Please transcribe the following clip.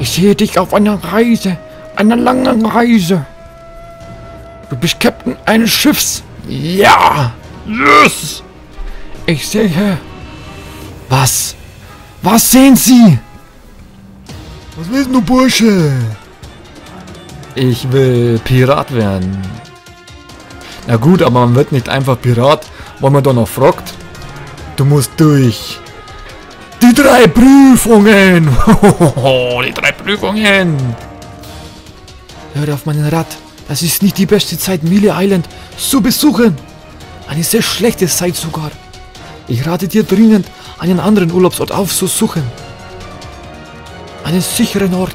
Ich sehe dich auf einer Reise, einer langen Reise. Du bist Captain eines Schiffs. Ja! Yes! Ich sehe... Was? Was sehen Sie? Was willst du, Bursche? Ich will Pirat werden. Na gut, aber man wird nicht einfach Pirat, weil man da noch fragt. Du musst durch die drei Prüfungen. die drei Prüfungen. Hör auf meinen Rat. Das ist nicht die beste Zeit, Mille Island zu besuchen. Eine sehr schlechte Zeit sogar. Ich rate dir dringend, einen anderen Urlaubsort aufzusuchen. Einen sicheren Ort.